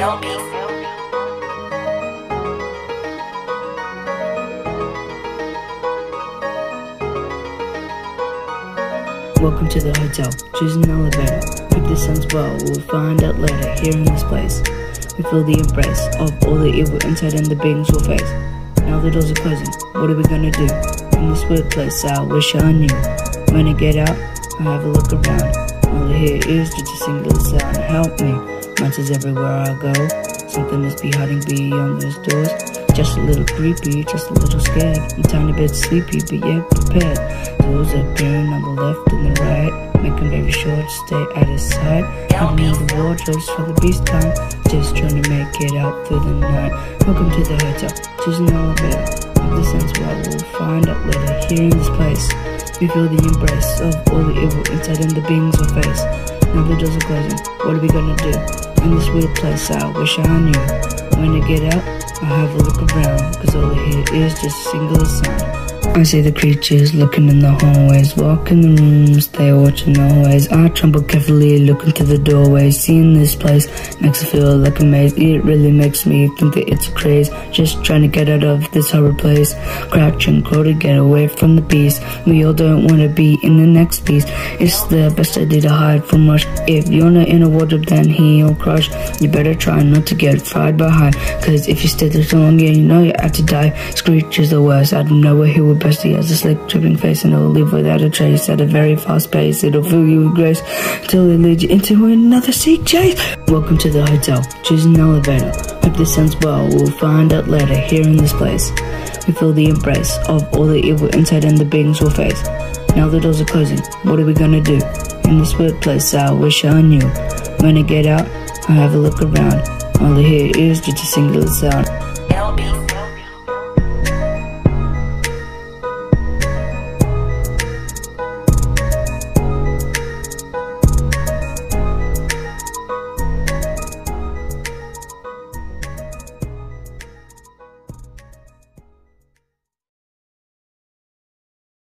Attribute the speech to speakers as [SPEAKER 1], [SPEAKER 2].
[SPEAKER 1] Welcome to the hotel. Choose an elevator. If the sun's well, we'll find out later here in this place. We feel the embrace of all the evil inside and the beings we'll face. Now the doors are closing. What are we gonna do? In this workplace? I wish I knew. When I get out, I have a look around. All I hear is just a single sound. Help me. Monsters everywhere I go. Something is be hiding beyond those doors. Just a little creepy, just a little scared. A tiny bit sleepy, but yet prepared. Those appearing on the left and the right. Making very sure to stay at his side. Hiding in the wardrobes for the beast time. Just trying to make it out through the night. Welcome to the hotel. Choose an elevator. If this ends well, we'll find out later. Here in this place, we feel the embrace of all the evil inside and the beings we face. Now the doors are closing. What are we gonna do? In this weird place, I wish I knew. When I get out, I'll have a look around, cause all I hear is just a single sound. I see the creatures looking in the hallways, walking the rooms, they watching always. I tremble carefully, looking through the doorway, seeing this place makes me feel like a maze. It really makes me think that it's a craze, just trying to get out of this horror place. Crouch and crawl to get away from the beast. We all don't wanna be in the next beast. It's the best idea to hide from rush. If you're not in a wardrobe, then he'll crush. You better try not to get fried by cause if you stay there too long, yeah, you know you have to die. Screech is the worst, I don't know what he would He has a slick, dripping face, and it'll leave without a trace at a very fast pace. It'll fill you with grace till it leads you into another sea chase. Welcome to the hotel. Choose an elevator. Hope this ends well. We'll find out later. Here in this place, we feel the embrace of all the evil inside and the beings we'll face. Now the doors are closing. What are we gonna do? In this workplace, I wish I knew. When I get out, I'll have a look around. All I hear is just a single sound.